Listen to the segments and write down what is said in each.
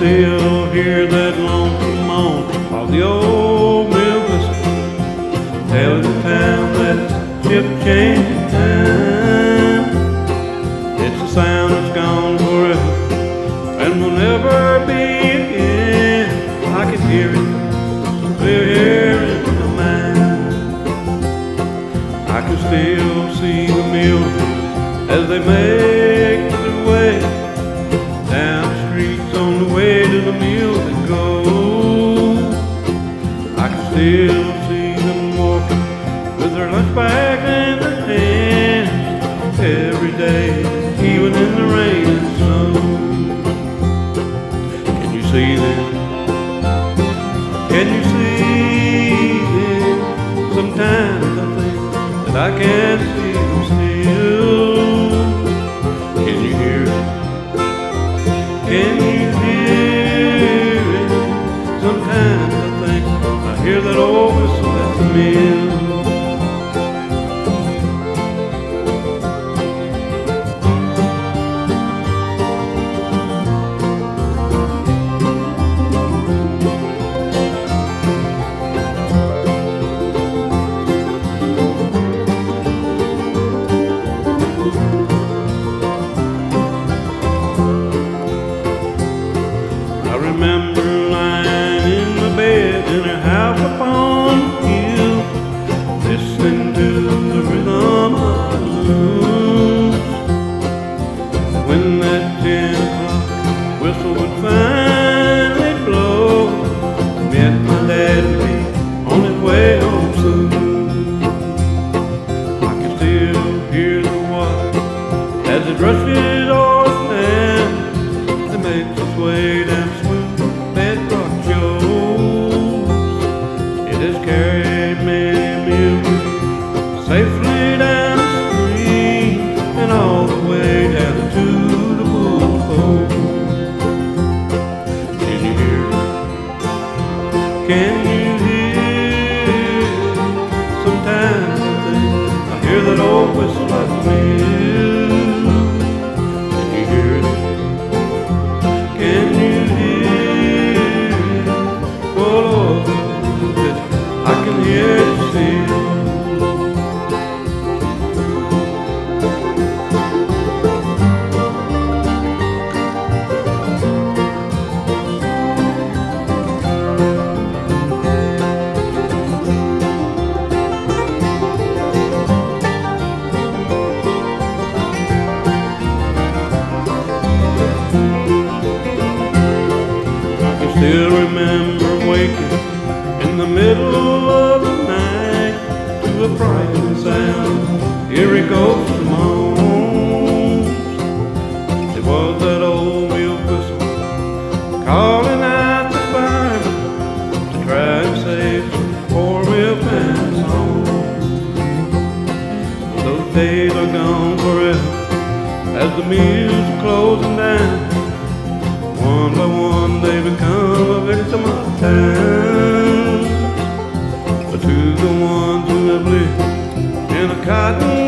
I and will never be again. I can hear it clear in my mind. I can still see the mill as they make their way down the streets on the way to the mill that goes. I can still see them walking with their lunch bags in their hands every day, even in the rain Can you see them? Sometimes I think that I can ghost moans. Was that old mill whistle calling out the firemen to try and save some poor mill pants home. Those days are gone forever as the mills closing down. One by one they become a victim of time. But to the ones who have lived in a cotton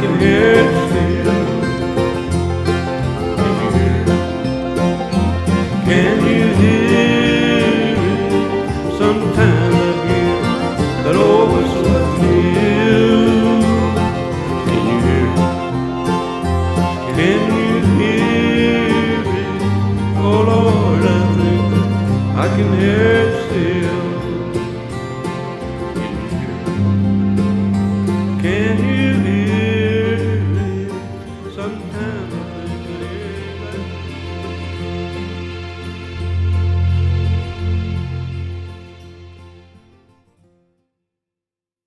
can hear it still. Can you hear it? Sometimes I hear that old. compare.